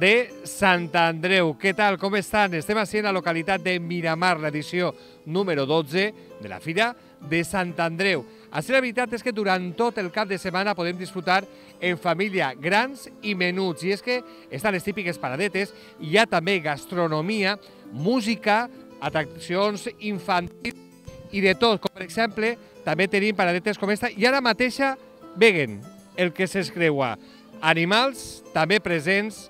De Sant Andreu. Què tal, com estan? Estem així en la localitat de Miramar, l'edició número 12 de la Fira de Sant Andreu. Així la veritat és que durant tot el cap de setmana podem disfrutar en família grans i menuts. I és que estan les típiques paradetes, hi ha també gastronomia, música, atraccions infantils i de tot. Com per exemple, també tenim paradetes com esta i ara mateixa veguen el que s'escreua. Animals també presents a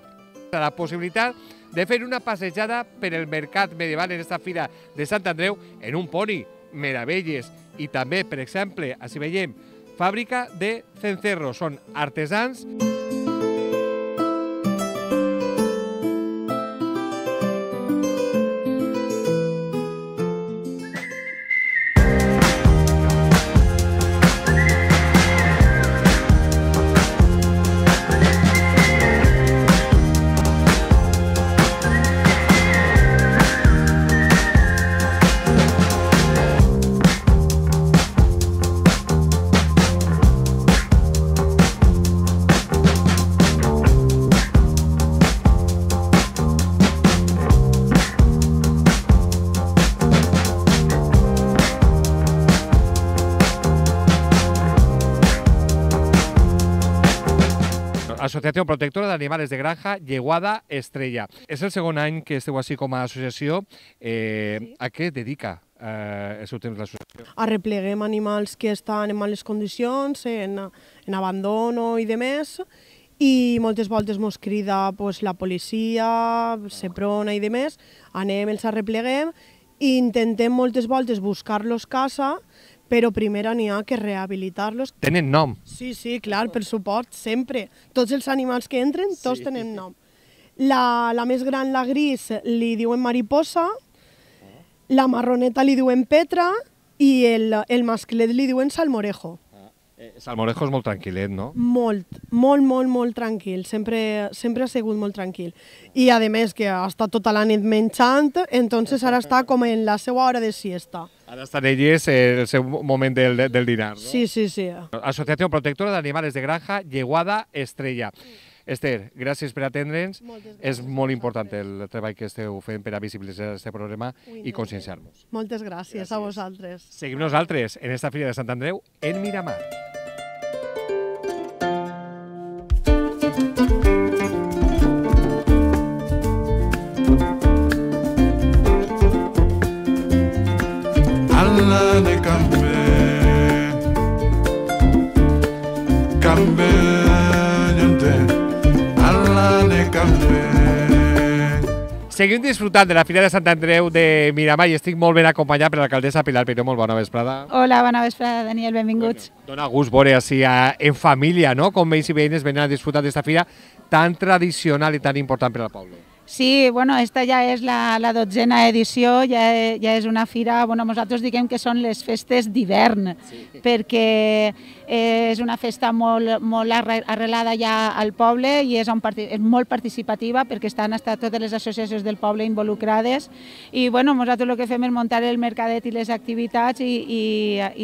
la possibilitat de fer una passejada per el mercat medieval en esta fira de Sant Andreu en un poni, meravelles, i també, per exemple, així veiem, fàbrica de cencerros, són artesans. Associació Protectora d'Animals de Granja, Lleguada Estrella. És el segon any que esteu així com a associació. Eh, sí. A què dedica eh, el seu temps l'associació? Arrepleguem animals que estan en males condicions, en, en abandono i de més, i moltes voltes mos crida pues, la policia, Seprona i de més, anem, els arrepleguem, i intentem moltes voltes buscar-los casa, però primer n'hi ha que rehabilitar-los. Tenen nom? Sí, sí, clar, per suport, sempre. Tots els animals que entren, tots sí. tenen nom. La, la més gran, la gris, li diuen mariposa, la marroneta li diuen petra i el, el masclet li diuen salmorejo. Eh, Salmorejo és molt tranquil·let, no? Molt, molt, molt, molt tranquil. Sempre, sempre ha sigut molt tranquil. I, a més, que ha estat tota la nit menjant, entonces ara està com en la seva hora de siesta. Ara estan elles el seu moment del, del dinar, no? Sí, sí, sí. Associació Protectora d'Animals de Granja, Lleguada Estrella. Esther, gràcies per atendre'ns. És molt important el treball que esteu fent per a visibilitzar aquest problema i conscienciar-nos. Moltes gràcies, gràcies a vosaltres. Seguim nosaltres en esta Fira de Sant Andreu en Miramar. Alla de cambe. Seguim disfrutant de la Fira de Sant Andreu de Miramar i estic molt ben acompanyat per l'alcaldessa Pilar Piró. Molt bona vesprada. Hola, bona vesprada, Daniel, benvinguts. Bueno, dona gust veure així a, en família, no? com veïns i veïnes venen a disfrutar d'esta fira tan tradicional i tan important per al poble. Sí, bueno, esta ja és la, la dotzena edició, ja, ja és una fira, bueno, nosaltres diguem que són les festes d'hivern, sí. perquè és una festa molt, molt arrelada ja al poble i és, un, és molt participativa perquè estan estat totes les associacions del poble involucrades. I bueno, nosaltres el que fem és muntar el mercadet i les activitats i, i,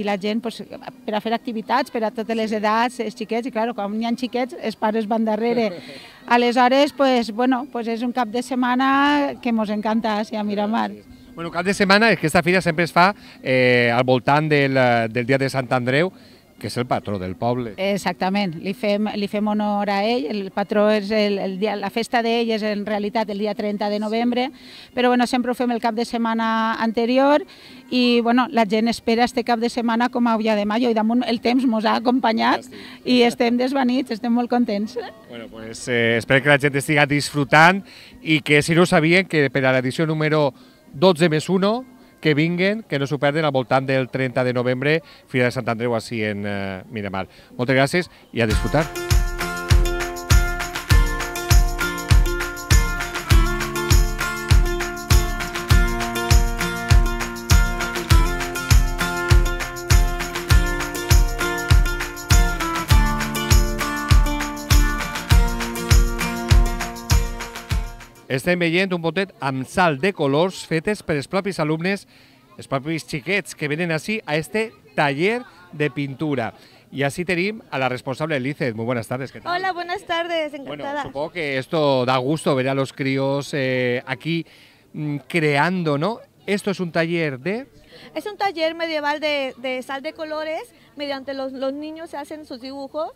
i la gent pues, per a fer activitats per a totes les edats, els xiquets, i clar, quan hi ha xiquets els pares van darrere. Aleshores, pues, bueno, pues és un cap de setmana que ens encanta a Miramar. Bueno, cap de setmana és que aquesta fira sempre es fa eh, al voltant del, del dia de Sant Andreu, que és el patró del poble. Exactament, li fem, li fem honor a ell, el patró és el, el dia, la festa d'ell és en realitat el dia 30 de novembre, però bueno, sempre ho fem el cap de setmana anterior i bueno, la gent espera este cap de setmana com a ulla de maio i damunt el temps ens ha acompanyat i estem desvanits, estem molt contents. Bueno, pues eh, espero que la gent estiga disfrutant i que si no sabien que per a l'edició número 12 més 1 que vinguen, que no s'ho perden al voltant del 30 de novembre, Fira de Sant Andreu, així en eh, Miramar. Moltes gràcies i a disfrutar. Estem veient un botet amb sal de colors fetes per els propis alumnes, els propis xiquets que venen així a este taller de pintura. Y así tenim a la responsable del ICED. Muy buenas tardes, ¿qué tal? Hola, buenas tardes, Bueno, encantada. supongo que esto da gusto ver a los críos eh, aquí mm, creando, ¿no? Esto es un taller de... Es un taller medieval de, de sal de colores, mediante los, los niños se hacen sus dibujos,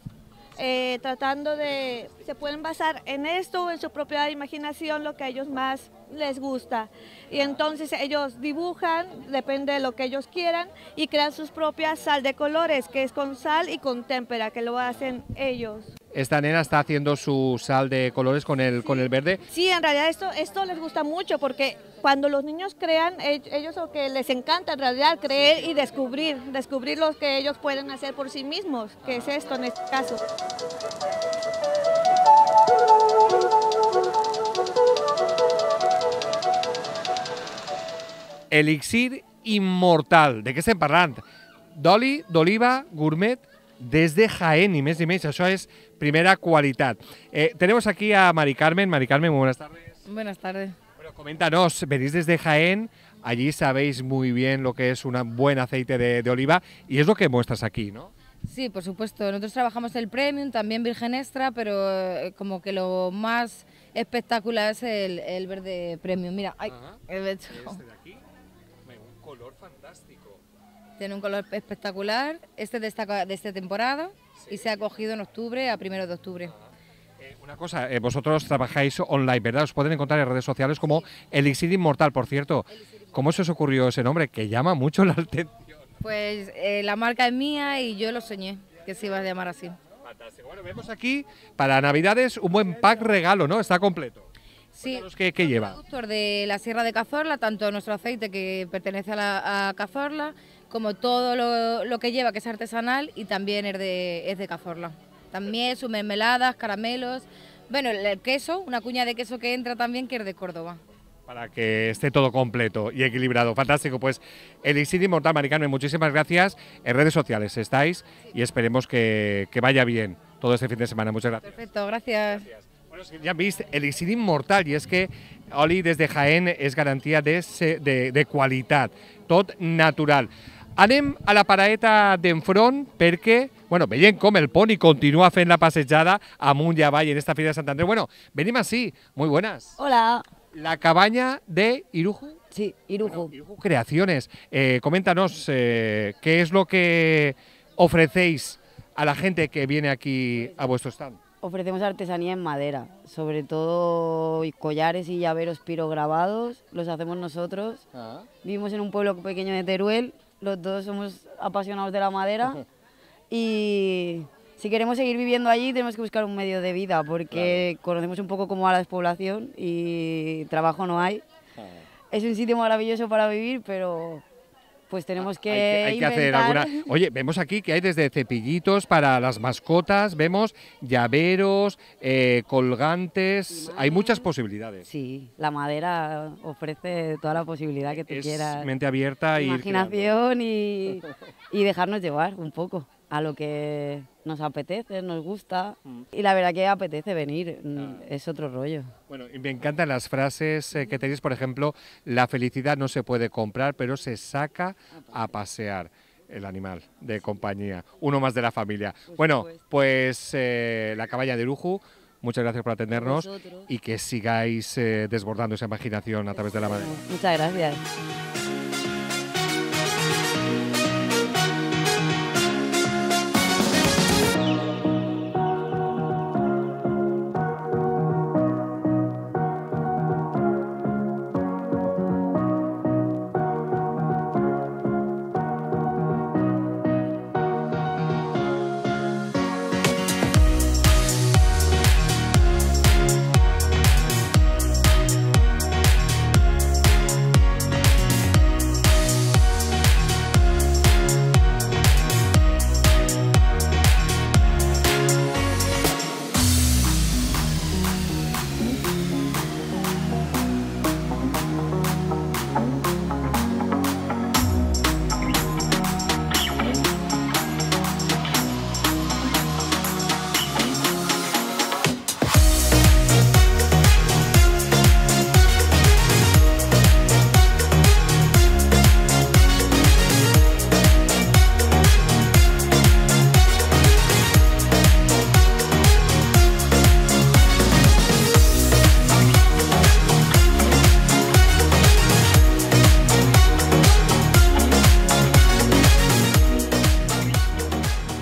eh, tratando de, se pueden basar en esto o en su propia imaginación, lo que a ellos más les gusta. Y entonces ellos dibujan, depende de lo que ellos quieran, y crean sus propias sal de colores, que es con sal y con témpera, que lo hacen ellos. Esta nena está haciendo su sal de colores con el, con el verde. Sí, en realidad esto, esto les gusta mucho porque cuando los niños crean, e- ellos lo que les encanta en realidad creer y descubrir, descubrir lo que ellos pueden hacer por sí mismos, que es esto en este caso. Elixir inmortal. De què estem parlant? D'oli d'oliva gourmet des de Jaén, ni més ni menys. Això és primera qualitat. Eh, tenemos aquí a Mari Carmen. Mari Carmen, muy buenas tardes. Buenas tardes. Bueno, coméntanos, venís desde Jaén, allí sabéis muy bien lo que es un buen aceite de, de oliva y es lo que muestras aquí, ¿no? Sí, por supuesto. Nosotros trabajamos el premium, también virgen extra, pero eh, como que lo más espectacular es el, el verde premium. Mira, ay, he hecho- Este de aquí, un color fantástico. tiene un color espectacular. Este de esta, de esta temporada y se ha cogido en octubre a primero de octubre. Eh, una cosa, eh, vosotros trabajáis online, ¿verdad? Os pueden encontrar en redes sociales como Elixir Inmortal, por cierto. ¿Cómo se os ocurrió ese nombre? Que llama mucho la atención. Pues eh, la marca es mía y yo lo soñé, que se iba a llamar así. Fantástico. Bueno, vemos aquí para Navidades un buen pack regalo, ¿no? Está completo. Sí, ¿Qué, qué lleva? productor de la Sierra de Cazorla, tanto nuestro aceite que pertenece a, la, a Cazorla, como todo lo, lo que lleva, que es artesanal, y también es de, es de Cazorla. También sus mermeladas, caramelos, bueno, el, el queso, una cuña de queso que entra también, que es de Córdoba. Para que esté todo completo y equilibrado. Fantástico. Pues Elixir Inmortal, Maricarmen, muchísimas gracias. En redes sociales estáis y esperemos que, que vaya bien todo este fin de semana. Muchas gracias. Perfecto, gracias. Bueno, sí, ja hem vist elixir immortal i és que oli des de Jaén és garantia de, de, de qualitat, tot natural. Anem a la paraeta d'enfront perquè, bueno, veient com el poni continua fent la passejada amunt i avall en esta fira de Sant Andreu. Bueno, venim así, muy buenas. Hola, La cabaña de Iruju. sí, Irujo. Iruju Creaciones. Eh, coméntanos eh, qué es lo que ofrecéis a la gente que viene aquí a vuestro stand. Ofrecemos artesanía en madera, sobre todo collares y llaveros pirograbados, los hacemos nosotros. Vivimos en un pueblo pequeño de Teruel, los dos somos apasionados de la madera y si queremos seguir viviendo allí tenemos que buscar un medio de vida porque conocemos un poco cómo va la despoblación y trabajo no hay. Es un sitio maravilloso para vivir, pero pues tenemos que, hay que, hay que hacer alguna. Oye, vemos aquí que hay desde cepillitos para las mascotas, vemos llaveros, eh, colgantes, hay muchas posibilidades. Sí, la madera ofrece toda la posibilidad que tú es quieras. mente abierta y. Imaginación y, y dejarnos llevar un poco a lo que nos apetece, nos gusta. Mm. Y la verdad que apetece venir, mm, Ah. es otro rollo. Bueno, y me encantan las frases eh, que tenéis, por ejemplo, la felicidad no se puede comprar, pero se saca a pasear el animal de compañía, uno más de la familia. bueno, supuesto. pues eh, la cabaña de Uruju, muchas gracias por atendernos y que sigáis eh, desbordando esa imaginación a través de la madera. Muchas gracias.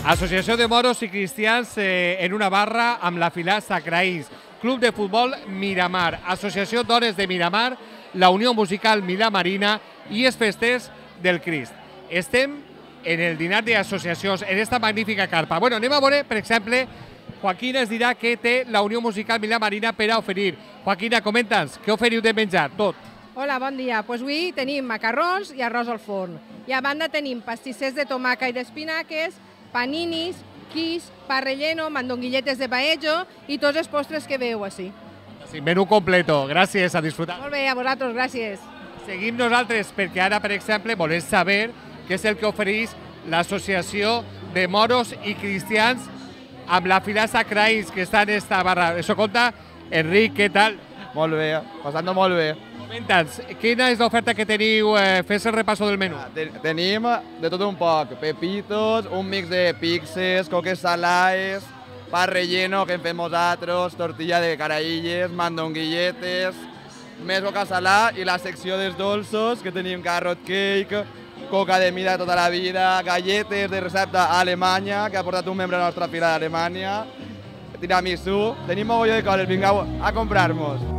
Associació de moros i cristians eh, en una barra amb la fila Sacraïns, Club de Futbol Miramar, Associació Dones de Miramar, la Unió Musical Miramarina i els Festers del Crist. Estem en el dinar d'associacions, en esta magnífica carpa. Bueno, anem a veure, per exemple, Joaquina ens dirà què té la Unió Musical Miramarina per a oferir. Joaquina, comenta'ns, què oferiu de menjar? Tot. Hola, bon dia. Pues avui tenim macarrons i arròs al forn. I a banda tenim pastissers de tomaca i d'espinaques, paninis, quis, pa relleno, mandonguilletes de paello i tots els postres que veu així. Sí, menú completo. Gràcies, a disfrutar. Molt bé, a vosaltres, gràcies. Seguim nosaltres, perquè ara, per exemple, volem saber què és el que ofereix l'Associació de Moros i Cristians amb la fila Sacraïns, que està en esta barra. Això conta, Enric, què tal? Molt bé, passant molt bé. Comenta'ns, quina és l'oferta que teniu? Eh, fes el repasso del menú. Ten tenim de tot un poc, pepitos, un mix de pizzas, coques salades, pa relleno que fem nosaltres, tortilla de caraïlles, mandonguilletes, més coca salà i la secció dels dolços que tenim carrot cake, coca de mida tota la vida, galletes de recepta Alemanya, que ha portat un membre de la nostra fila d'Alemanya, tiramisú, tenim mogolló de coses, vingueu a comprar-nos.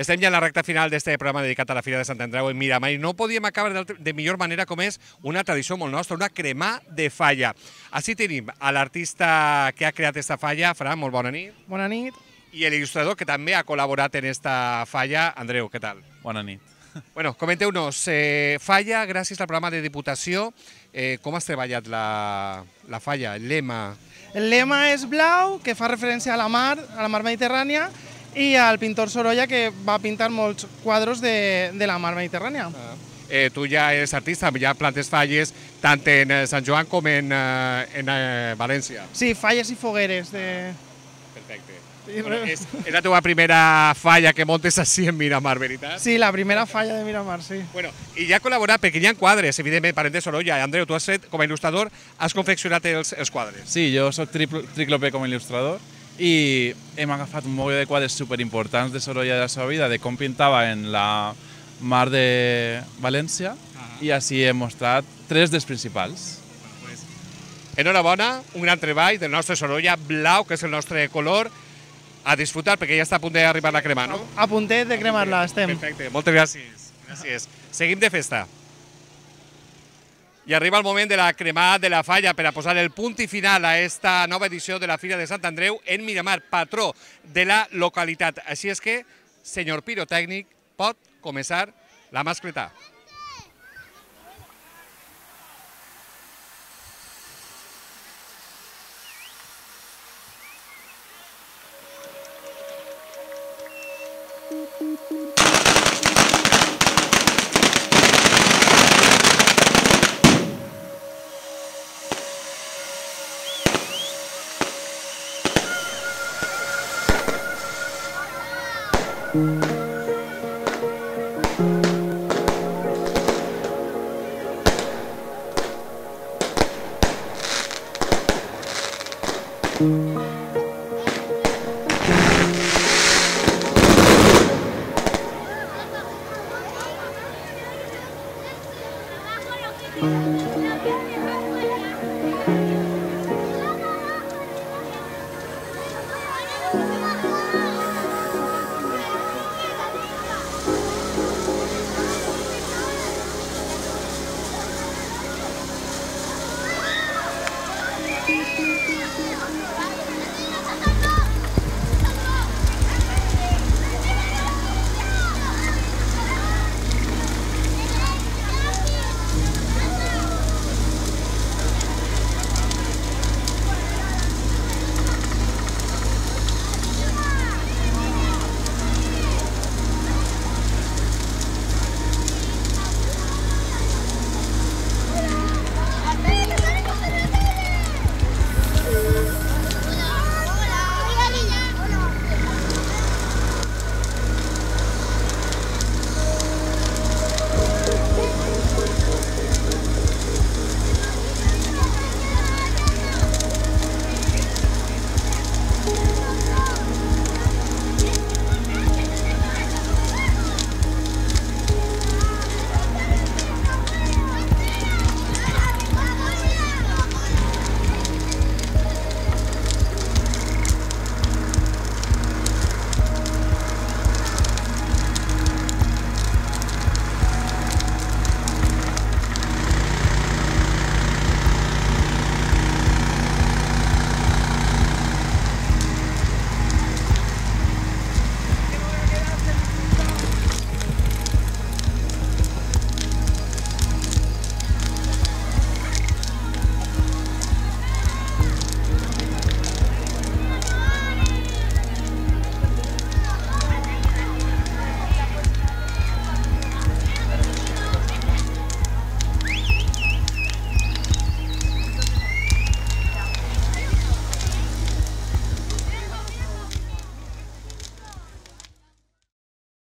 Estem ja en la recta final d'este programa dedicat a la Fira de Sant Andreu en Miramar i no podíem acabar de, de millor manera com és una tradició molt nostra, una cremà de falla. Així tenim a l'artista que ha creat esta falla, Fran, molt bona nit. Bona nit. I l'il·lustrador que també ha col·laborat en esta falla, Andreu, què tal? Bona nit. Bueno, comenteu-nos, eh, falla, gràcies al programa de Diputació, eh, com has treballat la, la falla, el lema? El lema és blau, que fa referència a la mar, a la mar Mediterrània, i el pintor Sorolla, que va pintar molts quadros de, de la mar Mediterrània. Ah. Eh, tu ja eres artista, ja plantes falles tant en eh, Sant Joan com en, eh, en eh, València. Sí, falles i fogueres. De... Perfecte. Sí, bueno, és, és la teva primera falla que montes així en Miramar, veritat? Sí, la primera falla de Miramar, sí. Bueno, i ja col·laborat, perquè hi ha quadres, evidentment, parent de Sorolla. Andreu, tu has fet, com a il·lustrador, has confeccionat els, els quadres. Sí, jo soc triclope com a il·lustrador i hem agafat un mogolló de quadres superimportants de Sorolla de la seva vida, de com pintava en la mar de València, ah. i així hem mostrat tres dels principals. Pues, enhorabona, un gran treball del nostre Sorolla blau, que és el nostre color, a disfrutar, perquè ja està a punt d'arribar la crema, no? A puntet de cremar-la, estem. Perfecte, moltes gràcies. gràcies. Seguim de festa. I arriba el moment de la cremada de la falla per a posar el punt i final a esta nova edició de la Fira de Sant Andreu en Miramar, patró de la localitat. Així és que, senyor pirotècnic, pot començar la mascletà.